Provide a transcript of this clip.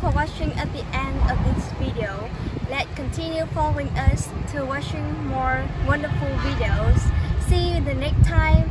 For watching at the end of this video. Let's continue following us to watching more wonderful videos. See you the next time.